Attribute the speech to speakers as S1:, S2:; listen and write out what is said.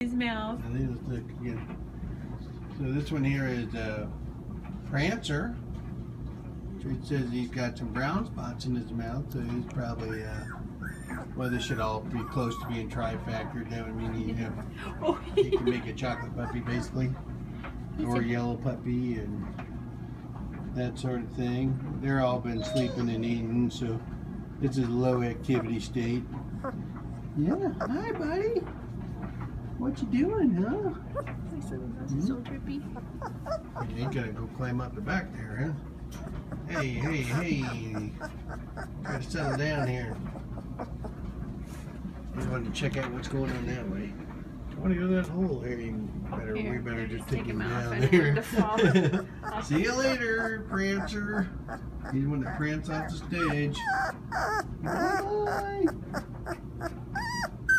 S1: his mouth.
S2: And then let's look again. So this one here is uh, Prancer. It says he's got some brown spots in his mouth, so he's probably, uh, well, this should all be close to being tri-factored. That would mean he, have,
S1: Oh,
S2: he can make a chocolate puppy, basically, or
S1: a-
S2: a yellow puppy, and that sort of thing. They're all been sleeping and eating, so this is a low activity state. Yeah, hi, buddy. What you doing, huh?
S1: Nice little nose, it's so drippy.
S2: You ain't gonna go climb up the back there, huh? Hey, hey, hey. Gotta settle down here. You want to check out what's going on that way. I want to go to that hole here. You better, we better just
S1: just
S2: take
S1: take
S2: him
S1: him out.
S2: down
S1: I
S2: there.
S1: want him to fall.
S2: See you later, Prancer. He's want to prance off the stage. Bye.